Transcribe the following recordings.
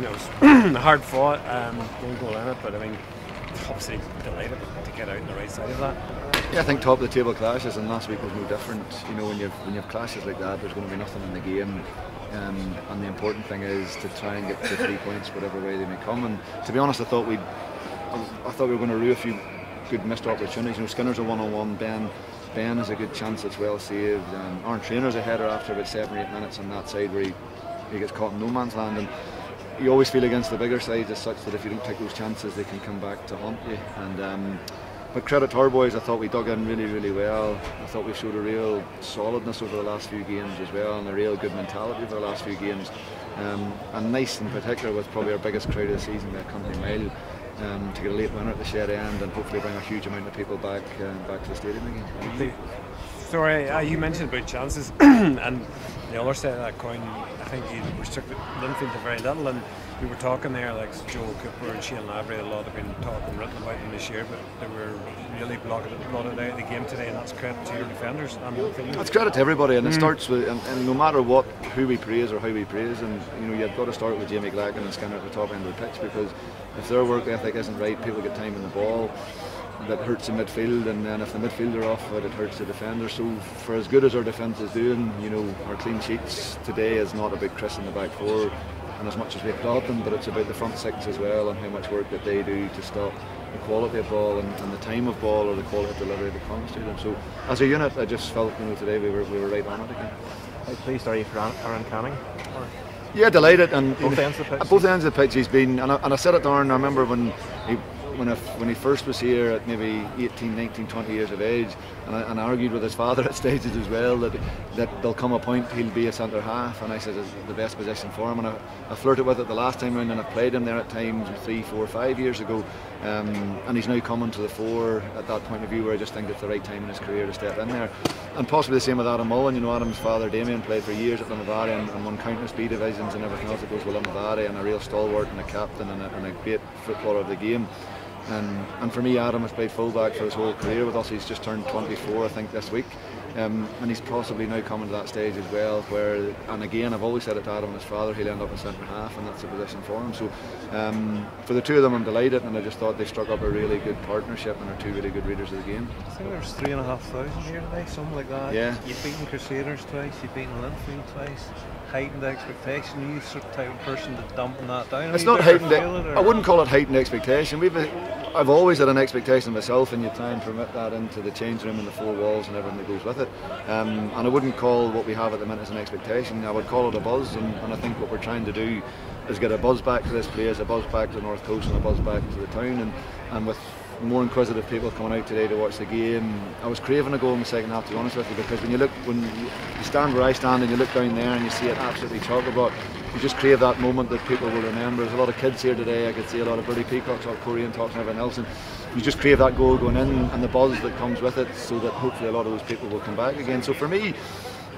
mean, it was hard fought, um, one goal in it, but I mean, obviously delighted to get out on the right side of that. Yeah, I think top of the table clashes, and last week was no different. You know, when you when you have clashes like that, there's going to be nothing in the game. Um, and the important thing is to try and get the three points, whatever way they may come. And to be honest, I thought we, I thought we were going to rue a few good missed opportunities. You know, Skinner's a one-on-one. Ben, Ben has a good chance that's well saved. Um, Aaron Traynor's a header after about seven or eight minutes on that side where he, he gets caught in no man's land. And you always feel against the bigger sides as such that if you don't take those chances, they can come back to haunt you. And um, but credit to our boys, I thought we dug in really, really well. I thought we showed a real solidness over the last few games as well, and a real good mentality over the last few games. Um, and nice in particular with probably our biggest crowd of the season, the Country Mile um, to get a late winner at the shed end and hopefully bring a huge amount of people back uh, back to the stadium again. Sorry, uh, you mentioned about chances, and the other side of that coin, I think you restricted Linfield to very little, and we were talking there, like Joel Cooper and Shayne Lavery, a lot have been talking written about them this year, but they were really blotted, blotted out of the game today, and that's credit to your defenders. And that's credit to everybody, and mm. it starts with, and, and, no matter what, who we praise or how we praise, and you know, you've got to start with Jamie Glackin and Skinner at the top end of the pitch because if their work ethic isn't right, people get time in the ball. That hurts the midfield, and then if the midfield are off it, it hurts the defender. So, for as good as our defence is doing, you know, our clean sheets today is not about Chris in the back four and as much as we applaud them, but it's about the front six as well and how much work that they do to stop the quality of ball and, and the time of ball or the quality of delivery that comes to them. So as a unit, I just felt you know today we were we were right on it again. How pleased are you for Aaron Canning? Yeah, delighted. And both ends of the pitch. Both ends of the pitch. He's been, and I, and I said it to Aaron. I remember when he when, when he first was here at maybe 18, 19, 20 years of age, and I, and argued with his father at stages as well that that there'll come a point he'll be a centre half, and I said it's the best position for him. And I, I flirted with it the last time round, and I played him there at times three, four, five years ago, um, and he's now coming to the fore at that point of view where I just think it's the right time in his career to step in there, and possibly the same with Adam Mullan. You know, Adam's father Damien played for years at Limavady and, and won countless B divisions and everything else that goes with Limavady, and a real stalwart and a captain and a, and a great footballer of the game. And, and for me, Adam has played fullback for his whole career with us. He's just turned 24, I think, this week. Um, and he's possibly now coming to that stage as well where and again I've always said it to Adam and his father he'll end up in centre half and that's the position for him so um, for the two of them I'm delighted and I just thought they struck up a really good partnership and are two really good readers of the game I think there's three and a half thousand here today something like that yeah you've beaten Crusaders twice you've beaten Linfield twice heightened expectation? you sort of type of person to dumping that down? It's not heightened. I wouldn't call it heightened expectation. We've, I've always had an expectation myself, and you try and permit that into the change room and the four walls and everything that goes with it. Um, and I wouldn't call what we have at the minute as an expectation. I would call it a buzz, and, and I think what we're trying to do is get a buzz back to this place, a buzz back to the North Coast, and a buzz back to the town. And, and with more inquisitive people coming out today to watch the game. I was craving a goal in the second half, to be honest with you, because when you look, when you stand where I stand and you look down there and you see it absolutely chock about, you just crave that moment that people will remember. There's a lot of kids here today. I could see a lot of Birdie Peacocks, or Korean talks and everything else, and you just crave that goal going in and the buzz that comes with it, so that hopefully a lot of those people will come back again. So for me,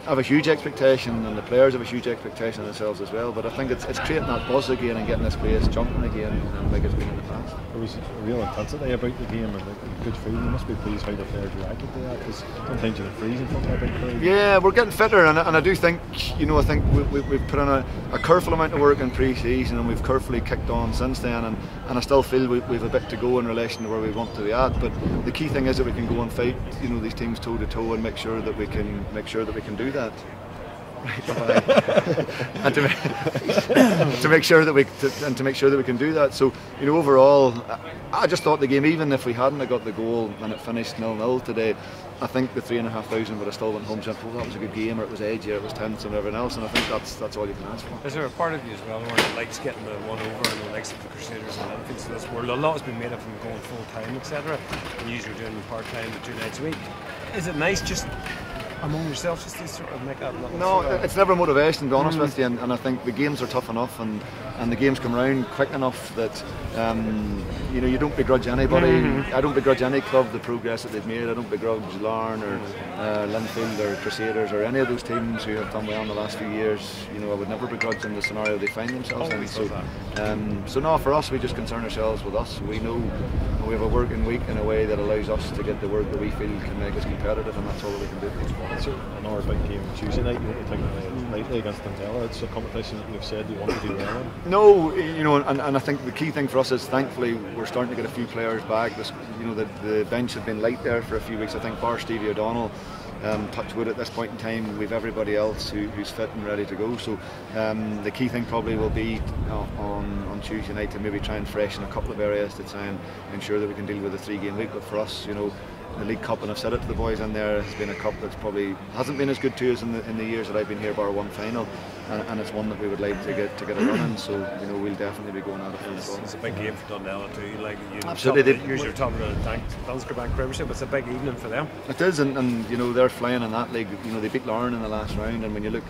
have a huge expectation, and the players have a huge expectation of themselves as well. But I think it's, it's creating that buzz again and getting this place jumping again, and like it's been in the past. There was a real intensity about the game, and a good feeling. You must be pleased how the players reacted to that, because sometimes you're freezing from a big crowd. Yeah, we're getting fitter, and, and I do think, you know, I think we, have we, put in a, a, careful amount of work in pre-season, and we've carefully kicked on since then. And, and I still feel we, we've a bit to go in relation to where we want to be at. But the key thing is that we can go and fight, you know, these teams toe to toe, and make sure that we can make sure that we can do that. and to make, to make sure that we to, and to make sure that we can do that. So you know, overall, I just thought the game, even if we hadn't got the goal and it finished nil nil today, I think the three and a half thousand would have still went home. Saying, "Oh, that was a good game," or it was edgy, or it was tense, and everything else. And I think that's that's all you can ask for. Is there a part of you as well where it likes getting the one over and the likes of the Crusaders and other things in this world? A lot has been made up from going full time, etc. And usually doing part time, two nights a week. Is it nice just among yourselves just to sort of make that no it's never motivation to be honest mm. with you and, and, I think the games are tough enough and and the games come around quick enough that um, you know you don't begrudge anybody. Mm-hmm. I don't begrudge any club the progress that they've made. I don't begrudge Larne or uh, Linfield or Crusaders or any of those teams who have done well in the last few years. You know I would never begrudge them the scenario they find themselves in. So um, so no for us we just concern ourselves with us. We know we have a working week in a way that allows us to get the work that we feel can make us competitive and that's all that we can do it's another big game Tuesday night. You won't be taking it lightly against Dundela. It's a competition that you've said you want to do well in. No, you know, and, and I think the key thing for us is thankfully we're starting to get a few players back. This, you know, the, the bench had been light there for a few weeks. I think bar Stevie O'Donnell. Um, touch wood at this point in time, we've everybody else who, who's fit and ready to go. So um, the key thing probably will be uh, on, on Tuesday night to maybe try and freshen a couple of areas to try and ensure that we can deal with a three game week. But for us, you know, the League Cup, and I've said it to the boys in there, has been a cup that's probably hasn't been as good to us in the, in the years that I've been here, bar one final, and, and it's one that we would like to get to get a run in. So you know we'll definitely be going at it for the It's, it's a big game for Dundela too. Like you Absolutely. Top, you're top of the tank, Danske Bank Premiership. It's a big evening for them. It is, and, and you know they're flying in that league. You know they beat Larne in the last round, and when you look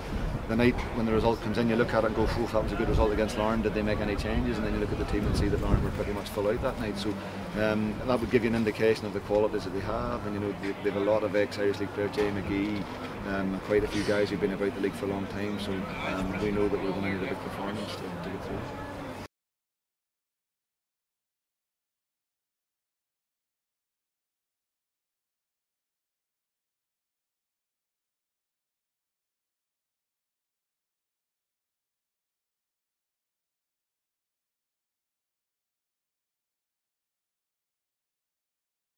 the night when the result comes in, you look at it and go, "Oh, that was a good result against Larne. Did they make any changes?" And then you look at the team and see that Larne were pretty much full out that night. So um, that would give you an indication of the qualities that they have. And you know they, they have a lot of ex-Irish League players, Jay McGee, um, quite a few guys who've been about the league for a long time. So um, we know that we're going to need a big performance to, to get through.